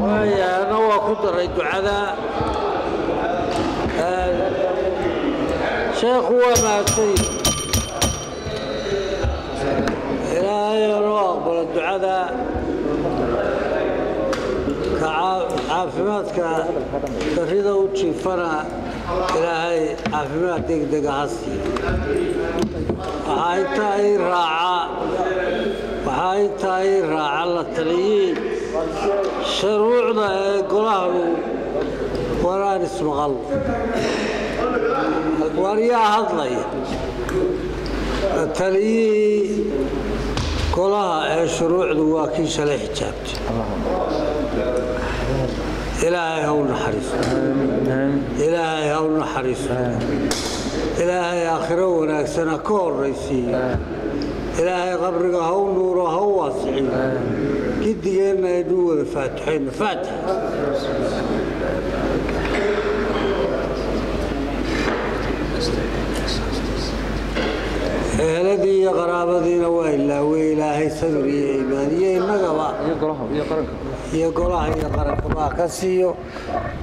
waaya ana waa ku daray ducada sheekhu waa mahadsan ilaahay noo aqbalo ducada ka caafimaadka darrida u jiifana ilaahay caafimaad degdega ha siiyo waxaa intaa ii raaca waxaa intaa ii raaca la taliyii shuruucda ee golahanu waraan ismaqal. War yaa hadlaya la taliyihii golaha ee shuruucdu waa kii shalay xijaabtay ilaahay ha u naxariisto. Ilaahay ha u naxariisto. Ilaahay aakhiro wanaagsana ka horraysiiyo ilaahay qabriga ha u nuuro ha u waasiciyo gidigeenna aynu wada faatixayno faatix? Eheladii iyo qaraabadiina waa ilaawey ilaahay sabir iyo iimaan iyo innagaba iyo golaha iyo qaranka. Baa ka siiyo.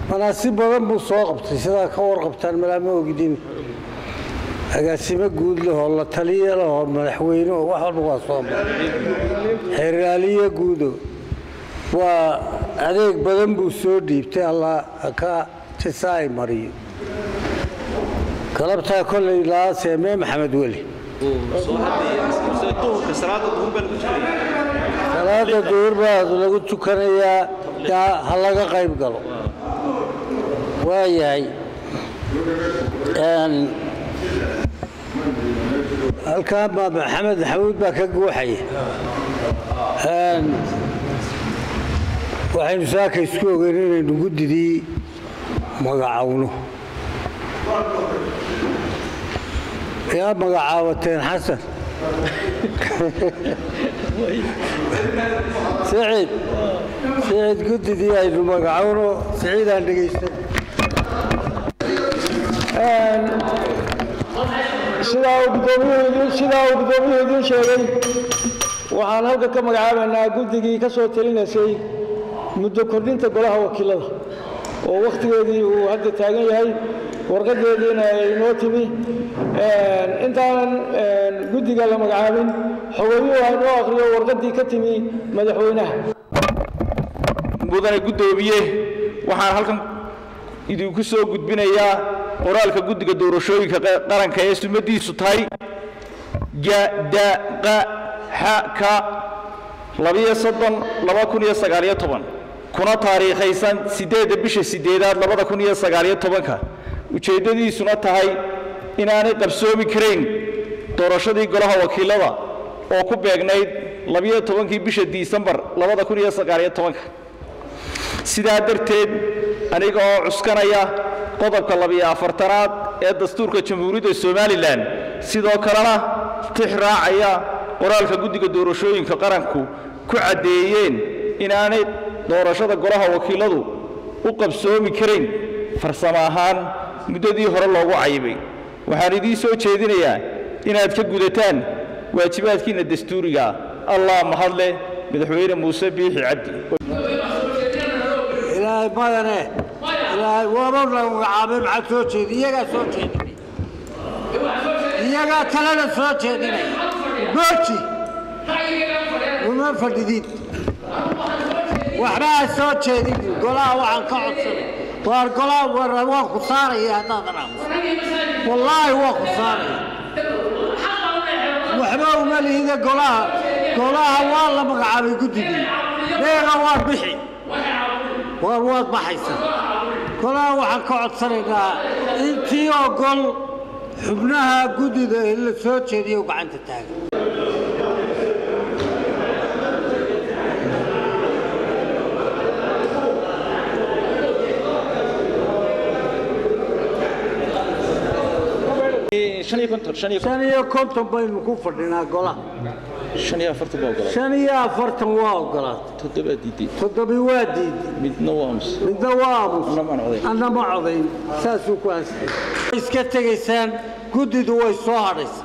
Manaasib badan buu soo qabtay sidaa ka warqabtaan malaama ogidin agaasimo guud lahoo la taliya lahoo madaxweyne oo wax walba waa soo maray xeraaliye guudo. Waa adeeg badan buu soo dhiibtay allah ka jisaay mariyo. Galabtaa kollay laa seemee maxamed weli. Salaada duhur baa lagu tukanayaa yaa ha laga qayb galo. Waayahay halkaa baa maxamed maxamuud baa ka guuxaya waxaynu saaka isku ogeyn inaynu guddidii magacowno yaa magacaabateen xasan? Siciid siciid guddidii aynu magacowno siciidaan dhegaysan sidaa uu gudoomiyuhu idiin sheegay. Waxaan halka ka magacaabaynaa guddigii ka soo talinaysay muddo kordhinta golaha wakiilada oo wakhtigeedii uu hadda taagan yahay warqadeediina ay noo timi. Intaanan guddiga la magacaabin xogayuhu ha noo akhriyo warqaddii ka timi madaxweynaha. Mudane guddoomiye waxaan halkan idinku soo gudbinayaa qoraalka guddiga doorashooyinka qaranka ee sumadiisu tahay kuna taariikhaysan siddeedda bisha siddeedaad labada kun iyo sagaaliyo tobanka. Ujeeddadiisuna tahay inaanay qabsoomi karayn doorashadii golaha wakiilada oo ku beegnayd labiyo tobankii bisha disembar labada kun iyo sagaaliyo tobanka. Sidaa darteed aniga oo cuskanaya qodobka labiyo afartanaad ee dastuurka jamhuuriyadda somalilan. Sidoo kalena tix raacaya qoraalka guddiga doorashooyinka qaranku ku caddeeyeen inaanay doorashada golaha wakiiladu u qabsoomi karayn farsamo ahaan muddadii hore loogu cayibay waxaan idiin soo jeedinayaa inaad ka gudataan waajibaadkiinna dastuuriga. Allah mahadleh madaxweyne muuse biixi cabdi mooji uma fadhidid waxba ha soo jeedin golaha waxaan ka codsanay waar golaha war waan ku saaraya haddaad raacdo wallaahi waa ku saaraya waxba uma lihida golaha golaha waa la magacaabay guddigii deeqa waa bixi waar waad baxaysaa golaha waxaan ka codsanaynaa intii ogol xubnaha guddida ee la soo jeediyo gacanta taagan. Shan iyo konton baynu ku fadhinaa golaha shan iyo afartan waa ogolaatay toddobi waa diiday midna waa aamus anna ma codayn saasuu ku ansixay iska tegaysaan. Guddidu way soo hadhaysa